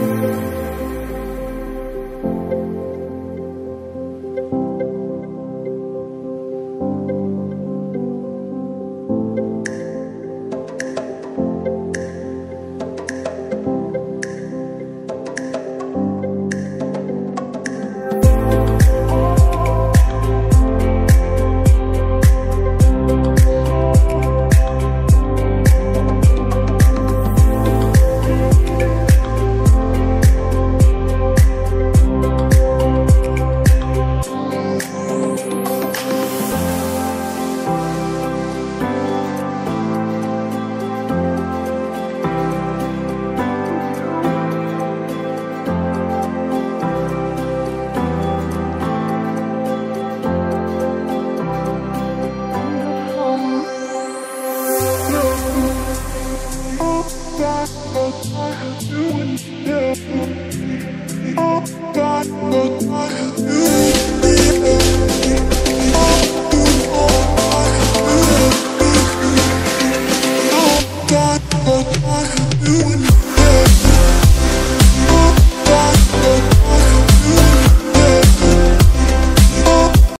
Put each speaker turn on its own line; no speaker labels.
Thank you.
doing